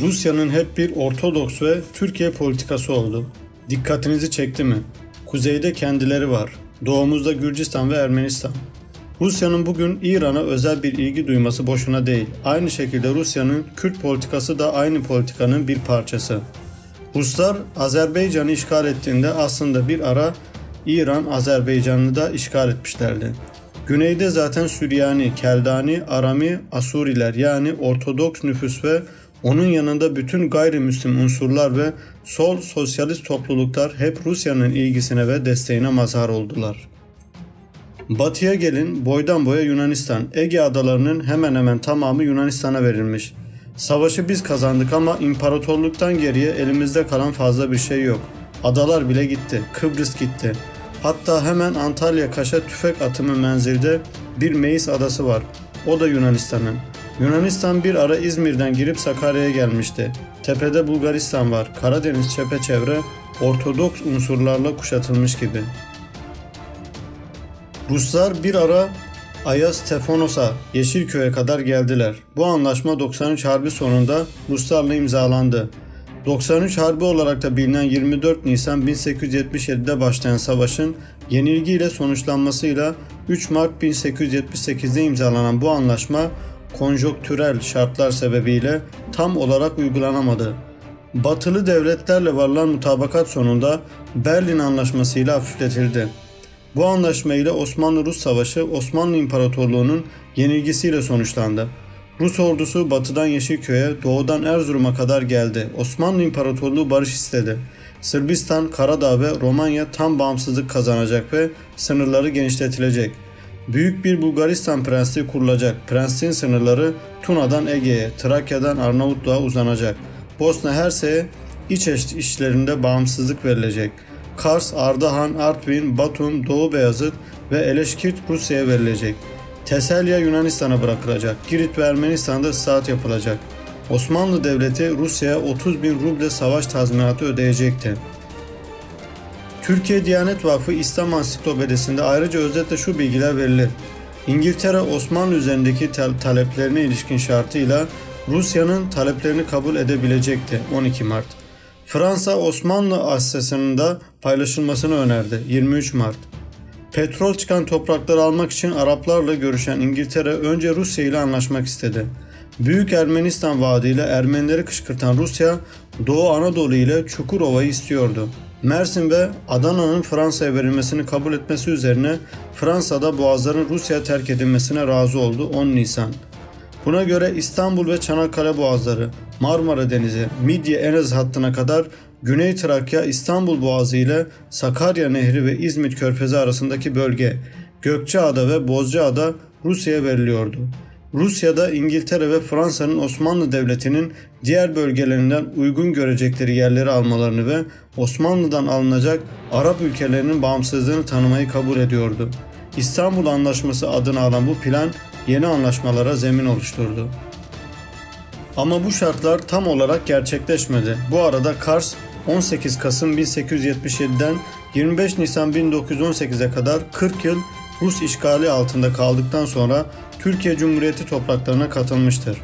Rusya'nın hep bir Ortodoks ve Türkiye politikası oldu. Dikkatinizi çekti mi? Kuzeyde kendileri var. Doğumuzda Gürcistan ve Ermenistan. Rusya'nın bugün İran'a özel bir ilgi duyması boşuna değil. Aynı şekilde Rusya'nın Kürt politikası da aynı politikanın bir parçası. Ruslar Azerbaycan'ı işgal ettiğinde aslında bir ara İran Azerbaycan'ı da işgal etmişlerdi. Güneyde zaten Süryani, Keldani, Arami, Asuriler yani Ortodoks nüfus ve onun yanında bütün gayrimüslim unsurlar ve sol sosyalist topluluklar hep Rusya'nın ilgisine ve desteğine mazhar oldular. Batıya gelin boydan boya Yunanistan, Ege adalarının hemen hemen tamamı Yunanistan'a verilmiş. Savaşı biz kazandık ama imparatorluktan geriye elimizde kalan fazla bir şey yok. Adalar bile gitti, Kıbrıs gitti. Hatta hemen Antalya Kaş'a tüfek atımı menzilde bir Meis adası var. O da Yunanistan'ın. Yunanistan bir ara İzmir'den girip Sakarya'ya gelmişti. Tepede Bulgaristan var. Karadeniz çepeçevre Ortodoks unsurlarla kuşatılmış gibi. Ruslar bir ara Ayas Tefonos'a, Yeşilköy'e kadar geldiler. Bu anlaşma 93 Harbi sonunda Ruslarla imzalandı. 93 Harbi olarak da bilinen 24 Nisan 1877'de başlayan savaşın yenilgiyle sonuçlanmasıyla 3 Mart 1878'de imzalanan bu anlaşma konjonktürel şartlar sebebiyle tam olarak uygulanamadı. Batılı devletlerle varılan mutabakat sonunda Berlin Anlaşması ile hafifletildi. Bu anlaşma ile Osmanlı-Rus Savaşı Osmanlı İmparatorluğu'nun yenilgisiyle sonuçlandı. Rus ordusu batıdan Yeşilköy'e, doğudan Erzurum'a kadar geldi. Osmanlı İmparatorluğu barış istedi. Sırbistan, Karadağ ve Romanya tam bağımsızlık kazanacak ve sınırları genişletilecek. Büyük bir Bulgaristan Prensliği kurulacak. Prensliğin sınırları Tuna'dan Ege'ye, Trakya'dan Arnavutluğa uzanacak. Bosna Hersek'e iç işlerinde bağımsızlık verilecek. Kars, Ardahan, Artvin, Batum, Doğu Beyazıt ve Eleşkirt Rusya'ya verilecek. Teselya Yunanistan'a bırakılacak. Girit ve Ermenistan'da saat yapılacak. Osmanlı Devleti Rusya'ya 30 bin ruble savaş tazminatı ödeyecekti. Türkiye Diyanet Vakfı İslam Ansiklopedisi'nde ayrıca özetle şu bilgiler verilir. İngiltere Osmanlı üzerindeki taleplerine ilişkin şartıyla Rusya'nın taleplerini kabul edebilecekti 12 Mart. Fransa Osmanlı Asyası'nın paylaşılmasını önerdi 23 Mart. Petrol çıkan toprakları almak için Araplarla görüşen İngiltere önce Rusya ile anlaşmak istedi. Büyük Ermenistan vaadiyle Ermenileri kışkırtan Rusya Doğu Anadolu ile Çukurova'yı istiyordu. Mersin ve Adana'nın Fransa'ya verilmesini kabul etmesi üzerine Fransa'da boğazların Rusya'ya terk edilmesine razı oldu 10 Nisan. Buna göre İstanbul ve Çanakkale boğazları, Marmara Denizi, Midye Enez hattına kadar Güney Trakya İstanbul Boğazı ile Sakarya Nehri ve İzmit Körfezi arasındaki bölge Gökçeada ve Bozcaada Rusya'ya veriliyordu. Rusya'da İngiltere ve Fransa'nın Osmanlı Devleti'nin diğer bölgelerinden uygun görecekleri yerleri almalarını ve Osmanlı'dan alınacak Arap ülkelerinin bağımsızlığını tanımayı kabul ediyordu. İstanbul Anlaşması adını alan bu plan yeni anlaşmalara zemin oluşturdu. Ama bu şartlar tam olarak gerçekleşmedi. Bu arada Kars 18 Kasım 1877'den 25 Nisan 1918'e kadar 40 yıl Rus işgali altında kaldıktan sonra Türkiye Cumhuriyeti topraklarına katılmıştır.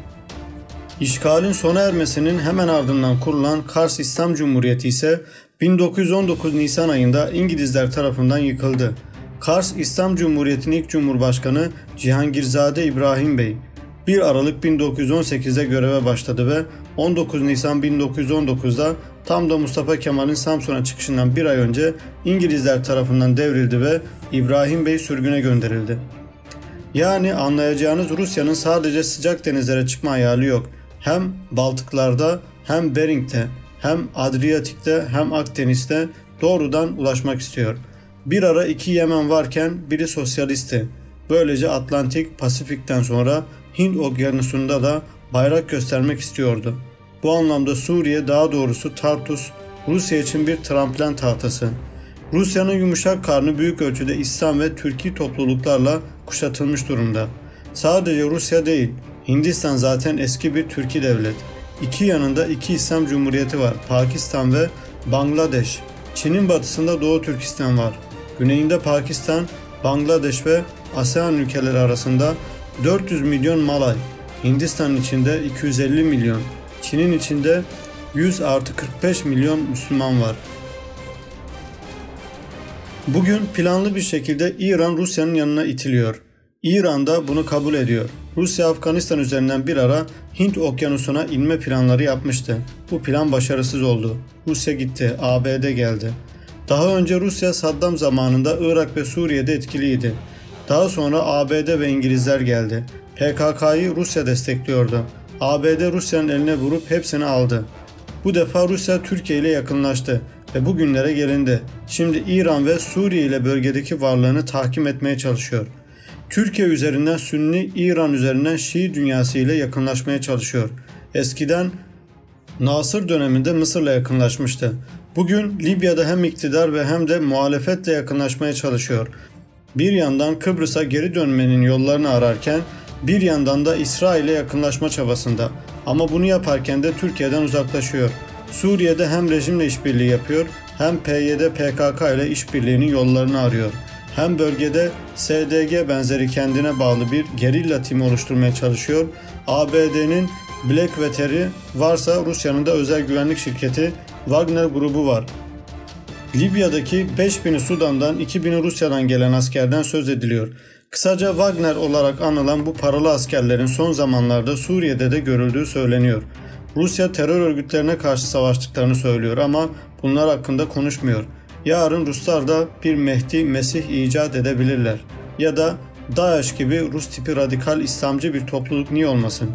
İşgalin sona ermesinin hemen ardından kurulan Kars İslam Cumhuriyeti ise 1919 Nisan ayında İngilizler tarafından yıkıldı. Kars İslam Cumhuriyeti'nin ilk Cumhurbaşkanı Cihangirzade İbrahim Bey 1 Aralık 1918'de göreve başladı ve 19 Nisan 1919'da tam da Mustafa Kemal'in Samsun'a çıkışından bir ay önce İngilizler tarafından devrildi ve İbrahim Bey sürgüne gönderildi. Yani anlayacağınız Rusya'nın sadece sıcak denizlere çıkma hayali yok. Hem Baltıklarda hem Bering'de hem Adriyatik'te hem Akdeniz'de doğrudan ulaşmak istiyor. Bir ara iki Yemen varken biri sosyalisti. Böylece Atlantik, Pasifik'ten sonra Hint okyanusunda da bayrak göstermek istiyordu. Bu anlamda Suriye daha doğrusu Tartus Rusya için bir tramplen tahtası. Rusya'nın yumuşak karnı büyük ölçüde İslam ve Türkiye topluluklarla kuşatılmış durumda. Sadece Rusya değil, Hindistan zaten eski bir Türkiye devlet. İki yanında iki İslam Cumhuriyeti var. Pakistan ve Bangladeş. Çin'in batısında Doğu Türkistan var. Güneyinde Pakistan, Bangladeş ve ASEAN ülkeleri arasında 400 milyon Malay, Hindistan içinde 250 milyon, Çin'in içinde 100 artı 45 milyon Müslüman var. Bugün planlı bir şekilde İran Rusya'nın yanına itiliyor. İran da bunu kabul ediyor. Rusya Afganistan üzerinden bir ara Hint okyanusuna inme planları yapmıştı. Bu plan başarısız oldu. Rusya gitti, ABD geldi. Daha önce Rusya Saddam zamanında Irak ve Suriye'de etkiliydi. Daha sonra ABD ve İngilizler geldi. PKK'yı Rusya destekliyordu. ABD Rusya'nın eline vurup hepsini aldı. Bu defa Rusya Türkiye ile yakınlaştı ve bugünlere gelindi. Şimdi İran ve Suriye ile bölgedeki varlığını tahkim etmeye çalışıyor. Türkiye üzerinden Sünni, İran üzerinden Şii dünyası ile yakınlaşmaya çalışıyor. Eskiden Nasır döneminde Mısır'la yakınlaşmıştı. Bugün Libya'da hem iktidar ve hem de muhalefetle yakınlaşmaya çalışıyor. Bir yandan Kıbrıs'a geri dönmenin yollarını ararken bir yandan da İsrail'e yakınlaşma çabasında. Ama bunu yaparken de Türkiye'den uzaklaşıyor. Suriye'de hem rejimle işbirliği yapıyor hem PYD PKK ile işbirliğinin yollarını arıyor. Hem bölgede SDG benzeri kendine bağlı bir gerilla timi oluşturmaya çalışıyor. ABD'nin Blackwater'i varsa Rusya'nın da özel güvenlik şirketi Wagner grubu var. Libya'daki 5000'i Sudan'dan 2000'i Rusya'dan gelen askerden söz ediliyor. Kısaca Wagner olarak anılan bu paralı askerlerin son zamanlarda Suriye'de de görüldüğü söyleniyor. Rusya terör örgütlerine karşı savaştıklarını söylüyor ama bunlar hakkında konuşmuyor. Yarın Ruslar da bir Mehdi Mesih icat edebilirler. Ya da DAEŞ gibi Rus tipi radikal İslamcı bir topluluk niye olmasın?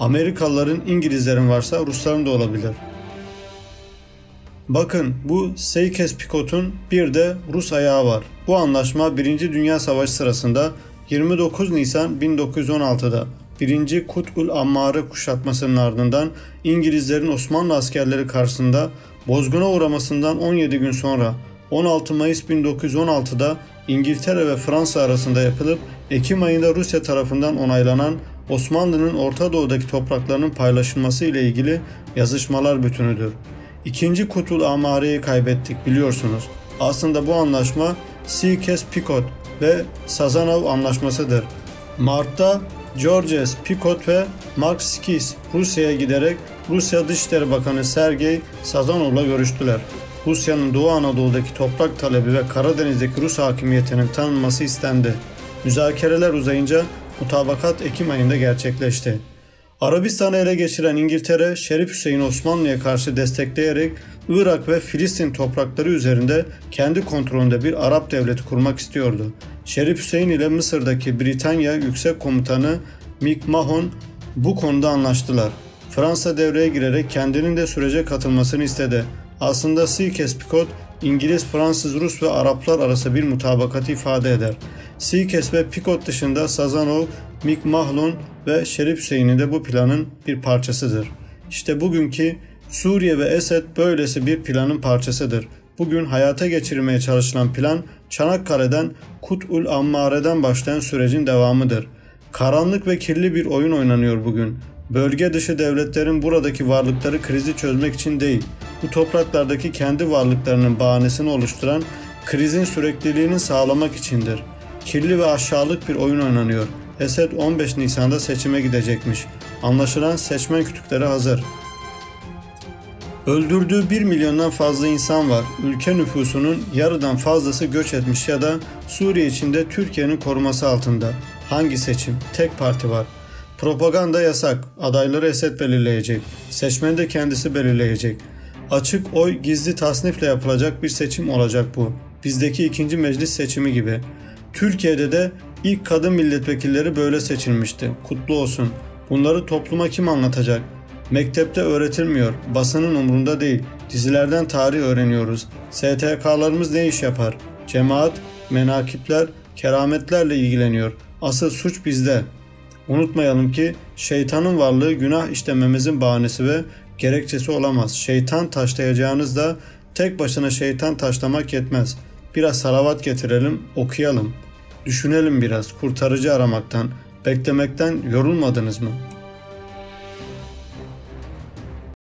Amerikalıların, İngilizlerin varsa Rusların da olabilir. Bakın bu Seykes-Picot'un bir de Rus ayağı var. Bu anlaşma 1. Dünya Savaşı sırasında 29 Nisan 1916'da 1. Kut'ul Ammare kuşatmasının ardından İngilizlerin Osmanlı askerleri karşısında bozguna uğramasından 17 gün sonra 16 Mayıs 1916'da İngiltere ve Fransa arasında yapılıp Ekim ayında Rusya tarafından onaylanan Osmanlı'nın Orta Doğu'daki topraklarının paylaşılması ile ilgili yazışmalar bütünüdür. İkinci Kutul Amare'yi kaybettik biliyorsunuz. Aslında bu anlaşma Sykes-Picot ve Sazanov anlaşmasıdır. Mart'ta Georges Picot ve Mark Skis Rusya'ya giderek Rusya Dışişleri Bakanı Sergey Sazanov'la görüştüler. Rusya'nın Doğu Anadolu'daki toprak talebi ve Karadeniz'deki Rus hakimiyetinin tanınması istendi. Müzakereler uzayınca mutabakat Ekim ayında gerçekleşti. Arabistan'ı ele geçiren İngiltere, Şerif Hüseyin Osmanlı'ya karşı destekleyerek Irak ve Filistin toprakları üzerinde kendi kontrolünde bir Arap devleti kurmak istiyordu. Şerif Hüseyin ile Mısır'daki Britanya Yüksek Komutanı Mick Mahon bu konuda anlaştılar. Fransa devreye girerek kendinin de sürece katılmasını istedi. Aslında Sykes-Picot İngiliz, Fransız, Rus ve Araplar arası bir mutabakatı ifade eder. Sykes ve Picot dışında Sazanov, Mick Mahlon ve Şerif Hüseyin'i de bu planın bir parçasıdır. İşte bugünkü Suriye ve Esed böylesi bir planın parçasıdır. Bugün hayata geçirilmeye çalışılan plan Çanakkale'den Kut'ul Ammare'den başlayan sürecin devamıdır. Karanlık ve kirli bir oyun oynanıyor bugün. Bölge dışı devletlerin buradaki varlıkları krizi çözmek için değil, bu topraklardaki kendi varlıklarının bahanesini oluşturan krizin sürekliliğini sağlamak içindir. Kirli ve aşağılık bir oyun oynanıyor. Esed 15 Nisan'da seçime gidecekmiş. Anlaşılan seçmen kütükleri hazır. Öldürdüğü 1 milyondan fazla insan var. Ülke nüfusunun yarıdan fazlası göç etmiş ya da Suriye içinde Türkiye'nin koruması altında. Hangi seçim? Tek parti var. Propaganda yasak. Adayları Esed belirleyecek. Seçmeni de kendisi belirleyecek. Açık oy gizli tasnifle yapılacak bir seçim olacak bu. Bizdeki ikinci meclis seçimi gibi. Türkiye'de de ilk kadın milletvekilleri böyle seçilmişti. Kutlu olsun. Bunları topluma kim anlatacak? Mektepte öğretilmiyor. Basının umrunda değil. Dizilerden tarih öğreniyoruz. STK'larımız ne iş yapar? Cemaat, menakipler, kerametlerle ilgileniyor. Asıl suç bizde. Unutmayalım ki şeytanın varlığı günah işlememizin bahanesi ve gerekçesi olamaz. Şeytan taşlayacağınız da tek başına şeytan taşlamak yetmez. Biraz salavat getirelim, okuyalım. Düşünelim biraz kurtarıcı aramaktan, beklemekten yorulmadınız mı?''